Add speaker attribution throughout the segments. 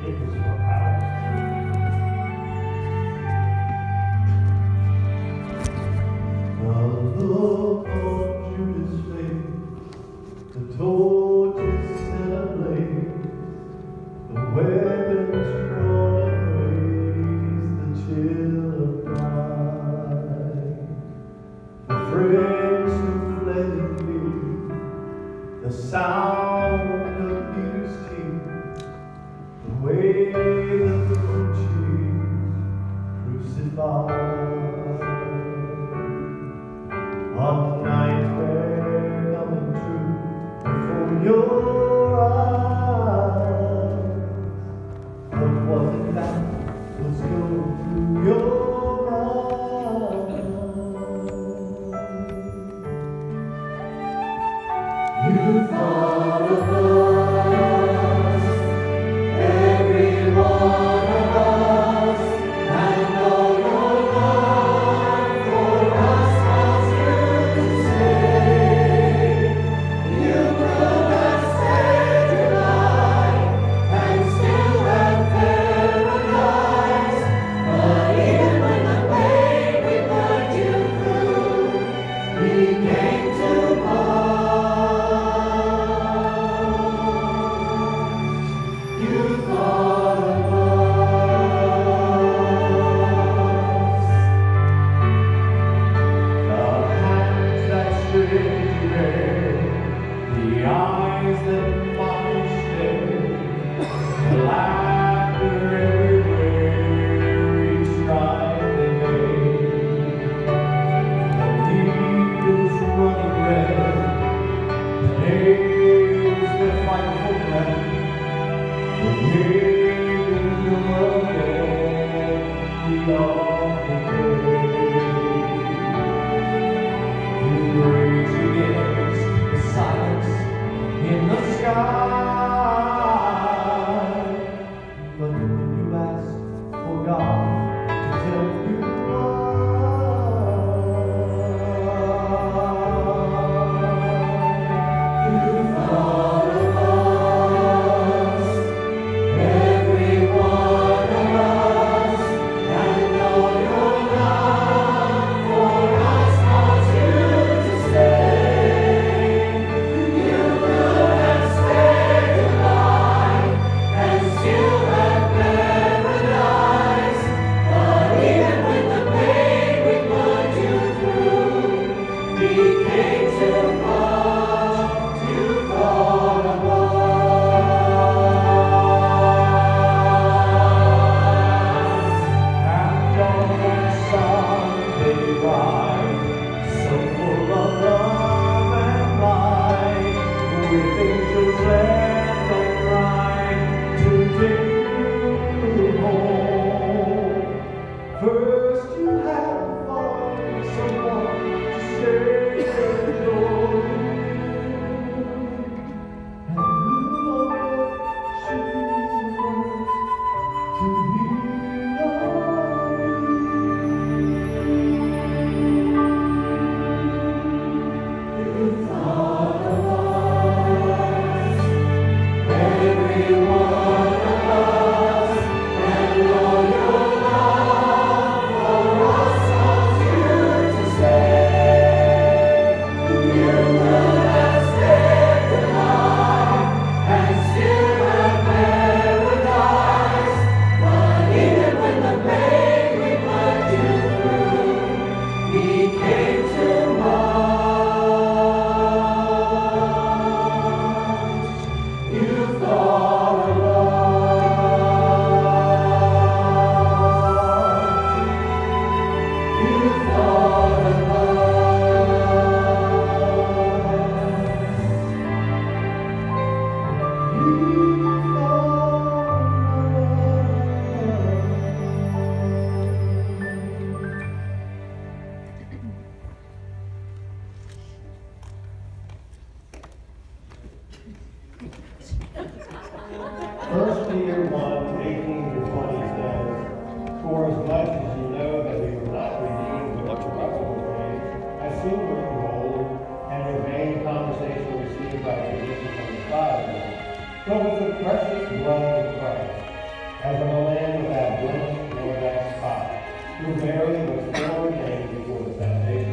Speaker 1: Powers.
Speaker 2: The in but with the
Speaker 1: precious blood of Christ, as of a lamb without blemish or without spot, who verily was foreordained before the foundation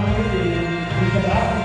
Speaker 1: He will not